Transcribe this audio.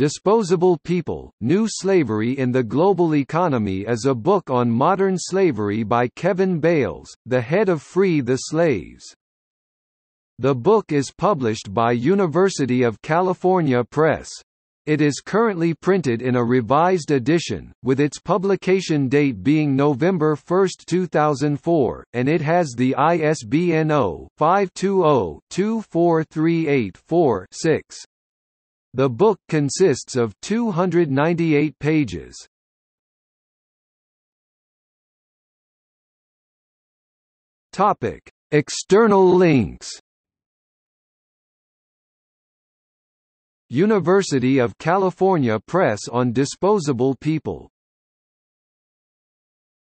Disposable People, New Slavery in the Global Economy is a book on modern slavery by Kevin Bales, the head of Free the Slaves. The book is published by University of California Press. It is currently printed in a revised edition, with its publication date being November 1, 2004, and it has the ISBN 0-520-24384-6. The book consists of 298 pages. Topic: External links. University of California Press on Disposable People